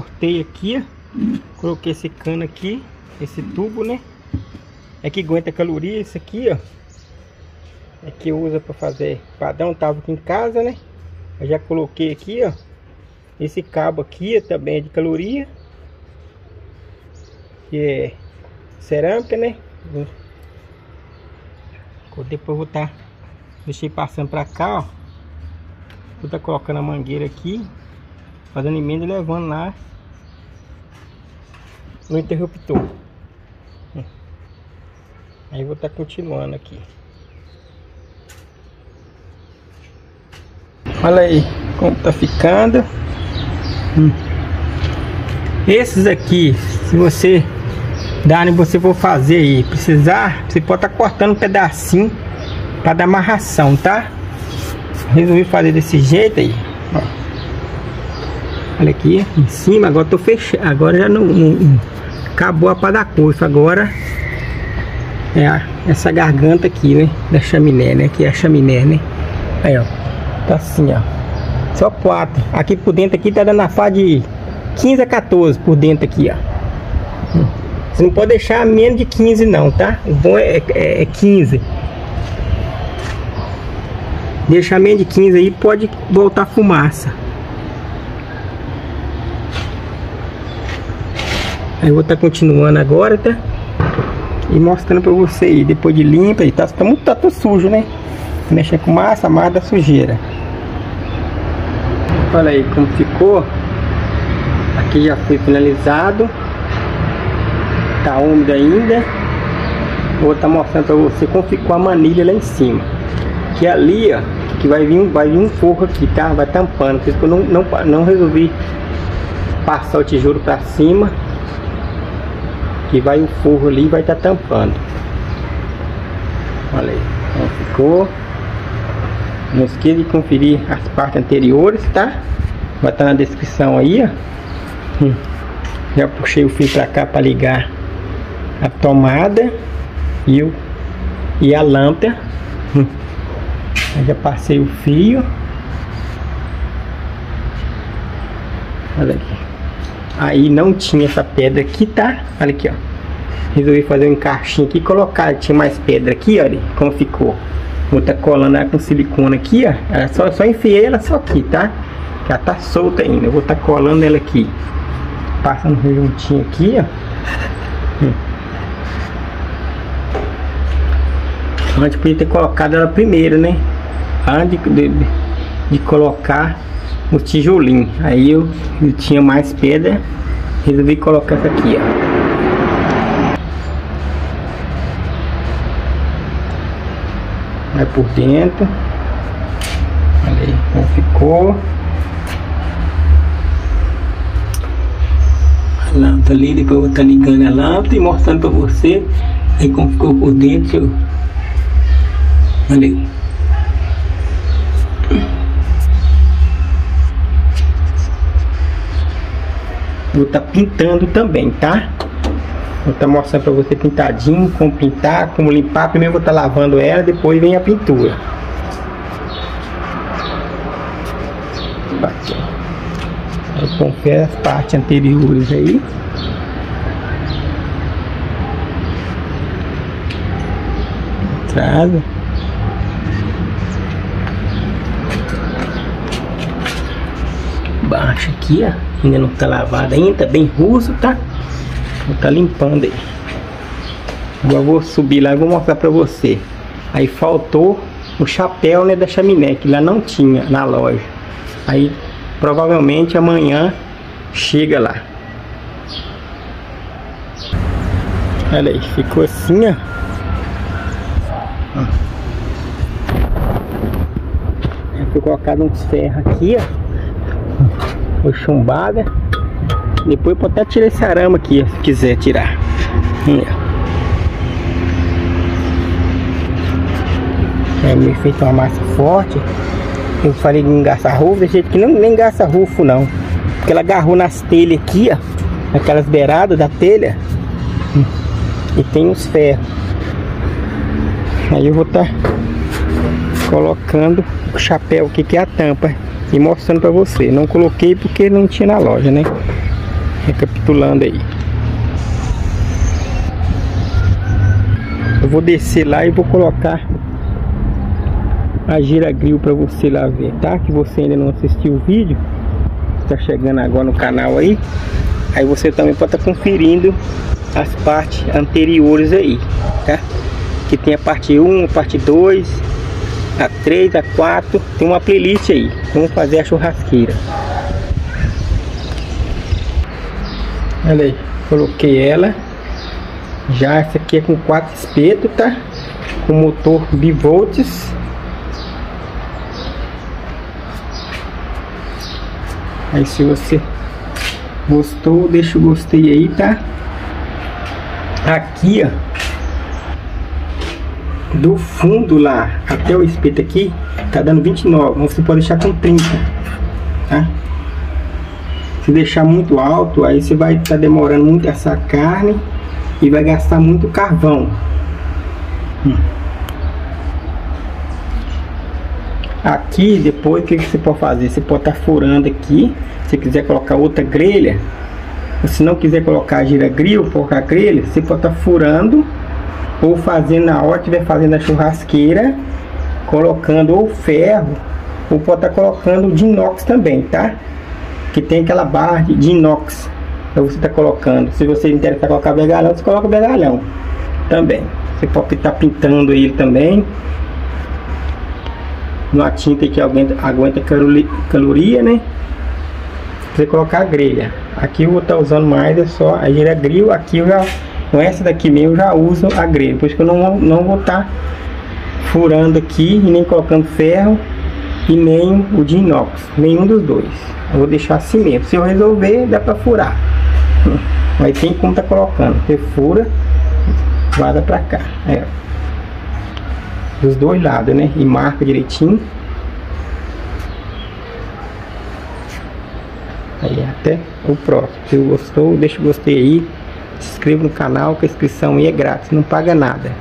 cortei aqui, ó. Coloquei esse cano aqui, esse tubo, né? É que aguenta caloria, isso aqui, ó. É que usa para fazer padrão, tava aqui em casa, né? Eu já coloquei aqui, ó. Esse cabo aqui também é de caloria. Que é cerâmica, né? Depois vou estar... Tá, deixei passando para cá, ó. Vou estar tá colocando a mangueira aqui. Fazendo emenda e levando lá no interruptor. Aí vou estar tá continuando aqui. Olha aí como tá ficando. Hum. Esses aqui, se você Dani, você for fazer aí, precisar, você pode estar tá cortando um pedacinho para dar amarração, tá? Resolvi fazer desse jeito aí. Olha aqui, em cima, agora tô fechando, agora já não, não acabou a padacoço, agora é essa garganta aqui, né, da chaminé, né, que é a chaminé, né? Aí, ó, tá assim, ó. Só quatro. Aqui por dentro aqui tá dando a fá de 15 a 14 por dentro aqui, ó. Hum. Você não pode deixar menos de 15 não, tá? O bom é, é, é 15. Deixar menos de 15 aí pode voltar fumaça. Aí eu vou estar tá continuando agora, tá? E mostrando pra você aí, depois de limpa e tá, tá muito tá tudo sujo, né? Mexer com massa, mais da sujeira. Olha aí como ficou. Aqui já foi finalizado tá úmido ainda vou estar tá mostrando para você como ficou a manilha lá em cima que ali ó que vai vir vai vir um forro aqui tá vai tampando por isso que eu não, não, não resolvi passar o tijolo para cima que vai o forro ali vai estar tá tampando olha aí como ficou não esqueça de conferir as partes anteriores tá vai estar tá na descrição aí ó hum. já puxei o fio para cá para ligar a tomada e, o, e a lâmpada. Hum. Já passei o fio. Olha aqui. Aí não tinha essa pedra aqui, tá? Olha aqui, ó. Resolvi fazer um encaixinho aqui e colocar. Tinha mais pedra aqui, olha como ficou. Vou tá colando ela com silicone aqui, ó. Ela só, só enfiei ela só aqui, tá? Já tá solta ainda. Eu vou tá colando ela aqui. Passando juntinho aqui, ó. Antes podia ter colocado ela primeiro, né? Antes de, de, de colocar o tijolinho. Aí eu, eu tinha mais pedra, resolvi colocar essa aqui, ó. vai por dentro olha aí como ficou a lâmpada ali depois eu vou estar tá ligando a lâmpada e mostrando para você aí como ficou por dentro Olha aí. Vou estar tá pintando também, tá? Vou estar tá mostrando para você pintadinho, como pintar, como limpar. Primeiro vou estar tá lavando ela, depois vem a pintura. Aqui. Eu confere as partes anteriores aí. Traz. Aqui, ó. Ainda não tá lavado ainda, bem russo, tá? Vou tá limpando aí. Agora vou subir lá e vou mostrar pra você. Aí faltou o chapéu, né, da chaminé, que lá não tinha na loja. Aí provavelmente amanhã chega lá. Olha aí, ficou assim, ó. Foi colocado uns ferros aqui, ó foi chumbada. Depois pode até tirar esse arame aqui, se quiser tirar. É meio feito uma massa forte. Eu falei de engaçar rufo, desse jeito que não, nem engaça rufo não. Porque ela agarrou nas telhas aqui, ó. Aquelas beiradas da telha. E tem os ferros. Aí eu vou estar tá colocando o chapéu aqui que é a tampa e mostrando para você. Não coloquei porque não tinha na loja, né? Recapitulando aí. Eu vou descer lá e vou colocar a giragril para você lá ver, tá? Que você ainda não assistiu o vídeo, está chegando agora no canal aí. Aí você também pode estar tá conferindo as partes anteriores aí, tá? Que tem a parte 1, a parte 2, a 3, a 4, tem uma playlist aí. Vamos fazer a churrasqueira. Olha aí, coloquei ela. Já essa aqui é com 4 espetos, tá? Com motor bivolts. Aí se você gostou, deixa o gostei aí, tá? Aqui, ó. Do fundo lá até o espeto aqui, tá dando 29. Você pode deixar com 30, tá? Se deixar muito alto, aí você vai estar tá demorando muito essa carne e vai gastar muito carvão. Hum. Aqui, depois, o que, que você pode fazer? Você pode estar tá furando aqui. Se quiser colocar outra grelha, se não quiser colocar gira grill, colocar grelha, você pode estar tá furando ou fazendo na hora que estiver fazendo a churrasqueira, colocando ou ferro, ou pode estar tá colocando de inox também, tá? Que tem aquela barra de inox que você está colocando. Se você interessa colocar vergalhão, você coloca vergalhão também. Você pode estar pintando ele também numa tinta que aguenta, aguenta caloria, né? Você colocar a grelha. Aqui eu vou estar tá usando mais é só a gira grill. Aqui eu já, com essa daqui mesmo, eu já uso a grelha. Por isso que eu não, não vou estar tá furando aqui e nem colocando ferro e nem o de inox. Nenhum dos dois. Eu vou deixar assim mesmo. Se eu resolver, dá para furar. Mas tem como tá colocando. Você fura, guarda pra cá. É dos dois lados, né? E marca direitinho. Aí até o próximo. Se gostou, deixa o gostei aí. Se inscreva no canal que a inscrição aí é grátis, não paga nada.